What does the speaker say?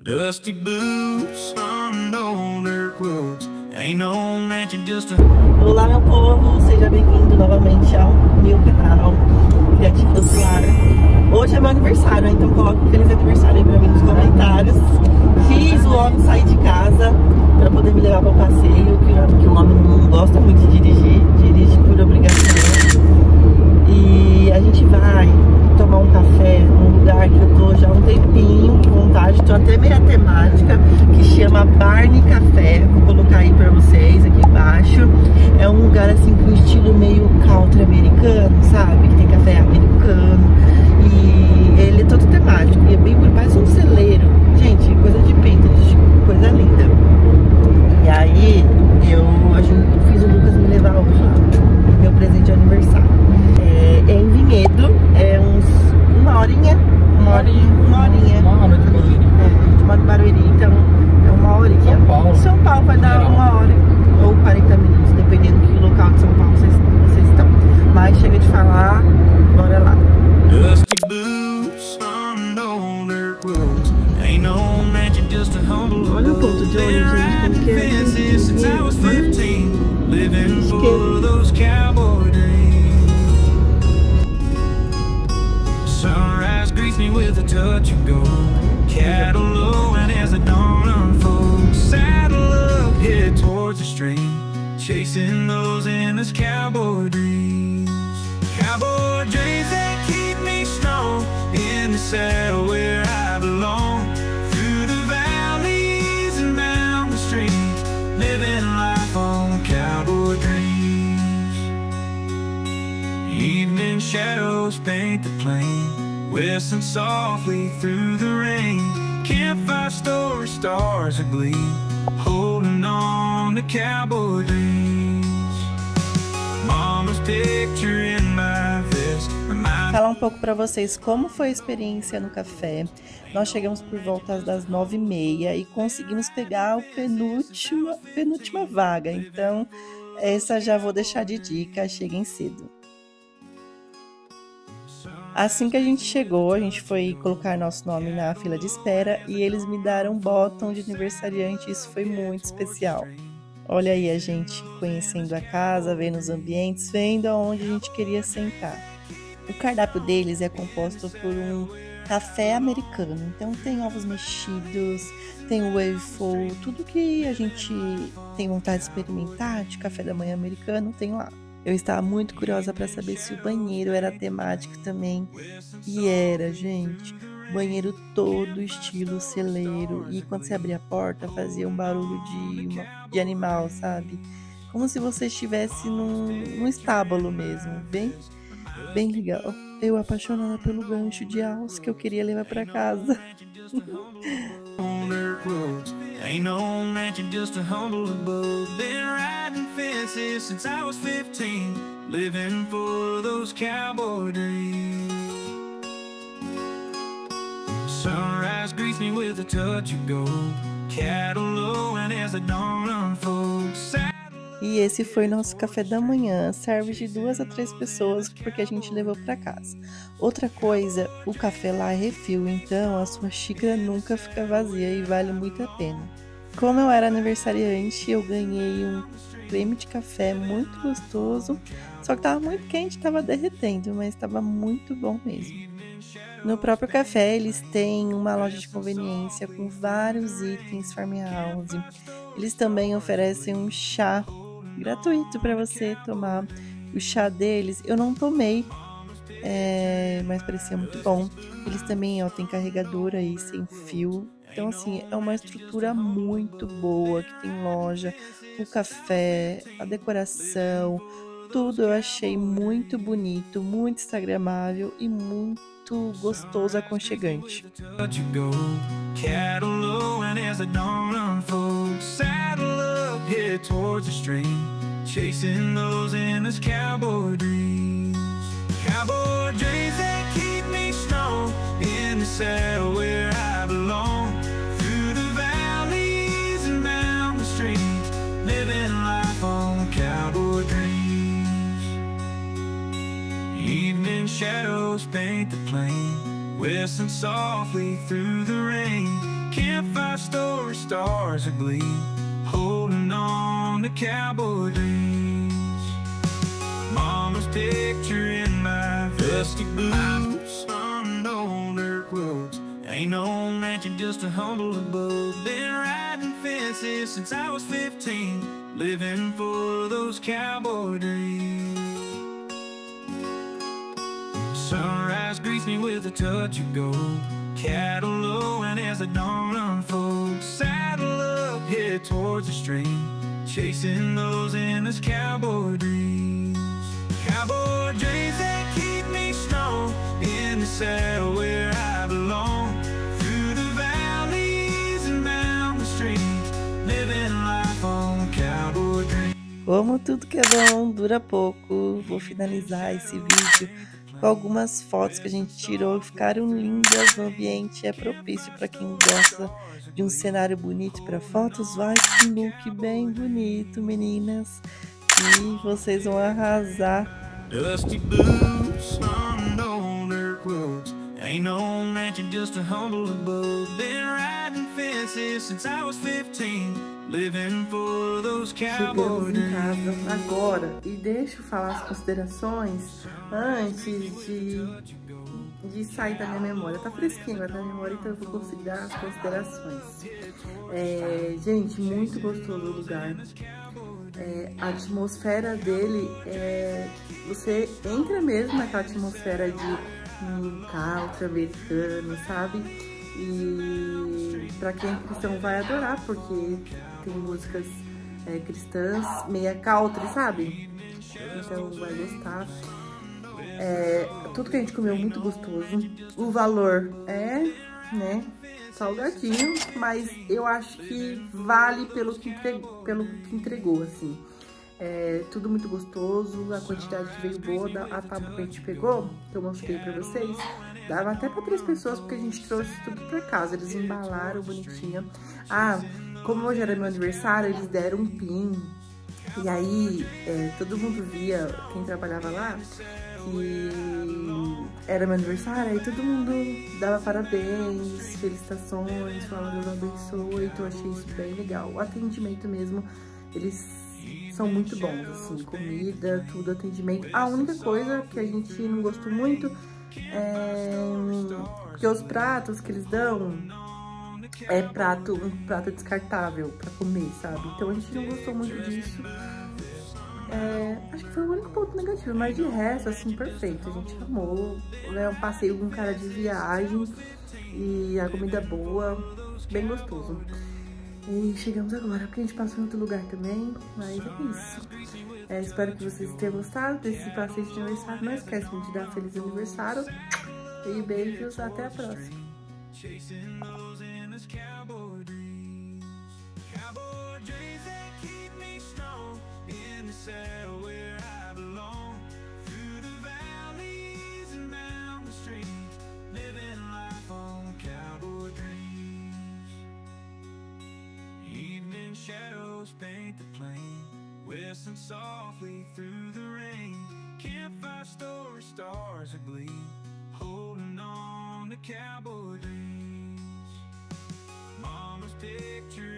Dusty boots on old dirt roads. Ain't no mansion just a Olá meu povo, seja bem-vindo novamente ao meu canal Criativo do Celular. Hoje é meu aniversário, então coloque um feliz aniversário aí pra mim nos comentários. Fiz o homem sair de casa pra poder me levar para o passeio, que, o homem não gosta muito de dirigir, dirige por obrigação. E a gente vai tomar um café lugar que eu tô já há um tempinho com vontade, tô até meia temática, que chama Barney Café. Touch of gold. Cattle lowing as the dawn unfolds. Saddle up, head towards the stream, chasing those endless cowboy dreams. Cowboy dreams that keep me strong in the saddle where I belong. Through the valleys and the streams, living life on cowboy dreams. Evening shadows paint the plain, softly through the rain. Campfire story stars holding on to cowboy dreams. Mama's picture in my vest Falar um pouco pra vocês como foi a experiência no café. Nós chegamos por volta das nove e meia e conseguimos pegar o penúltima, penúltima vaga. Então, essa já vou deixar de dica, cheguem cedo. Assim que a gente chegou, a gente foi colocar nosso nome na fila de espera e eles me deram um botão de aniversariante. Isso foi muito especial. Olha aí a gente conhecendo a casa, vendo os ambientes, vendo aonde a gente queria sentar. O cardápio deles é composto por um café americano. Então tem ovos mexidos, tem waffle, tudo que a gente tem vontade de experimentar de café da manhã americano tem lá. Eu estava muito curiosa para saber se o banheiro era temático também. E era, gente. Banheiro todo estilo celeiro. E quando você abria a porta, fazia um barulho de, uma- de animal, sabe? Como se você estivesse num, num estábulo mesmo. Bem, bem legal. Eu apaixonada pelo gancho de alça que eu queria levar para casa. Ain't no mansion, just a humble abode. Been riding fences since I was 15, living for those cowboy days. Sunrise greets me with a touch of gold. Cattle lowing as the dawn unfolds. E esse foi nosso café da manhã. Serve de duas a três pessoas porque a gente levou para casa. Outra coisa, o café lá é refil, então a sua xícara nunca fica vazia e vale muito a pena. Como eu era aniversariante, eu ganhei um creme de café muito gostoso, só que tava muito quente, tava derretendo, mas estava muito bom mesmo. No próprio café, eles têm uma loja de conveniência com vários itens farmhouse. Eles também oferecem um chá gratuito para você tomar. O chá deles eu não tomei, é, mas parecia muito bom. Eles também ó, têm carregador aí sem fio. Então, assim, é uma estrutura muito boa, que tem loja, o café, a decoração, tudo eu achei muito bonito, muito instagramável e muito gostoso, aconchegante. Head towards the stream, chasing those endless cowboy dreams. Cowboy dreams that keep me strong in the saddle where I belong. Through the valleys and down the streams, living life on cowboy dreams. Evening shadows paint the plain, whistling softly through the rain. Campfire stars are gleam, holding on to cowboy dreams. Mama's picture in my dusty boots, some older quilts. Ain't no mansion, just a humble abode. Been riding fences since I was 15, living for those cowboy days. Sunrise greets me with a touch of gold. Cattle lowing as the dawn unfolds. Saddle up, head towards the stream. Chasing those endless cowboy dreams. Cowboy dreams that keep me strong. In the saddle where I belong. Through the valleys and. Living life on cowboy dreams. Como tudo que é bom dura pouco, vou finalizar esse vídeo algumas fotos que a gente tirou ficaram lindas no ambiente. É propício para quem gosta de um cenário bonito para fotos. Vai com um look bem bonito, meninas. E vocês vão arrasar. Dusty boots on older quilts. Ain't no just a humble. Been riding fences since I was 15. Living for those cowboy Chegamos em casa agora e deixa eu falar as considerações antes de, de sair da minha memória. Tá fresquinho agora na memória, então eu vou conseguir dar as considerações. É, gente, muito gostoso o lugar. É, a atmosfera dele é. Você entra mesmo naquela atmosfera de um country americano, sabe? E pra quem é cristão vai adorar, porque tem músicas é, cristãs, meia country, sabe? Então vai gostar. É, tudo que a gente comeu muito gostoso. O valor é, né, salgadinho, mas eu acho que vale pelo que, pelo que entregou, assim. É, tudo muito gostoso, a quantidade que veio boa, a tábua que a gente pegou, que eu mostrei pra vocês, dava até pra três pessoas, porque a gente trouxe tudo pra casa, eles embalaram bonitinho. Ah, como hoje era meu aniversário, eles deram um pin, e aí é, todo mundo via, quem trabalhava lá, que era meu aniversário, aí todo mundo dava parabéns, felicitações, falando Deus abençoe, então eu achei isso bem legal. O atendimento mesmo, eles são muito bons, assim, comida, tudo, atendimento. A única coisa que a gente não gostou muito é porque os pratos que eles dão é prato, um prato descartável pra comer, sabe? Então a gente não gostou muito disso. É, acho que foi o único ponto negativo, mas de resto, assim, perfeito. A gente amou. É um passeio com cara de viagem e a comida boa, bem gostoso. E chegamos agora, porque a gente passou em outro lugar também, mas é isso. É, espero que vocês tenham gostado desse passeio de aniversário. Não esquece de dar feliz aniversário. E beijos, até a próxima. Paint the plain. Whistling softly through the rain. Campfire story stars are gleam. Holding on to cowboy dreams. Mama's picture